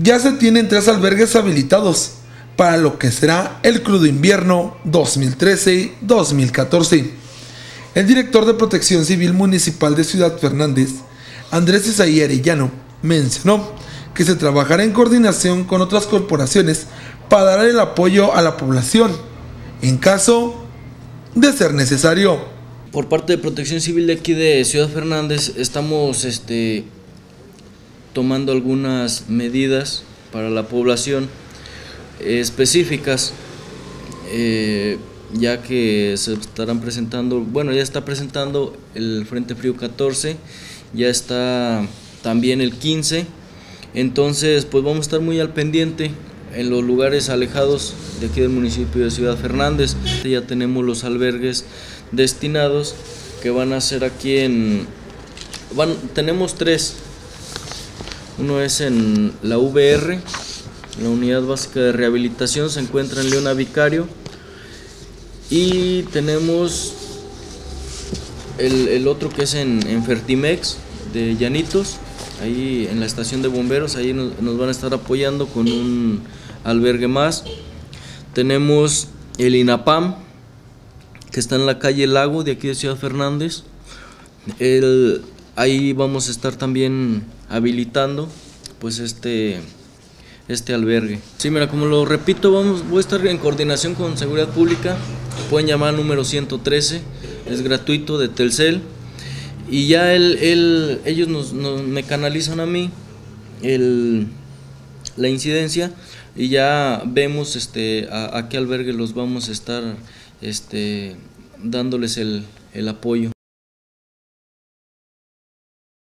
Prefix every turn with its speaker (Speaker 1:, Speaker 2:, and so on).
Speaker 1: ya se tienen tres albergues habilitados para lo que será el crudo invierno 2013-2014. El director de Protección Civil Municipal de Ciudad Fernández, Andrés Isaí Arellano, mencionó que se trabajará en coordinación con otras corporaciones para dar el apoyo a la población en caso de ser necesario.
Speaker 2: Por parte de Protección Civil de aquí de Ciudad Fernández estamos este, tomando algunas medidas para la población específicas, eh, ya que se estarán presentando, bueno, ya está presentando el Frente Frío 14, ya está también el 15, entonces pues vamos a estar muy al pendiente en los lugares alejados de aquí del municipio de Ciudad Fernández. Ya tenemos los albergues destinados que van a ser aquí en... Tenemos tres. Uno es en la VR, la Unidad Básica de Rehabilitación, se encuentra en Leona Vicario. Y tenemos el, el otro que es en, Fertimex, de Llanitos, ahí en la estación de bomberos, ahí nos, nos van a estar apoyando con un albergue más. Tenemos el INAPAM, que está en la calle Lago de aquí de Ciudad Fernández. El, ahí vamos a estar también habilitando pues este este albergue. Sí, mira, como lo repito, vamos, voy a estar en coordinación con Seguridad Pública. Pueden llamar al número 113, es gratuito de Telcel. Y ya el, ellos nos, nos, me canalizan a mí el, la incidencia y ya vemos este, a, a qué albergue los vamos a estar este, dándoles el, el apoyo.